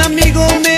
amigo me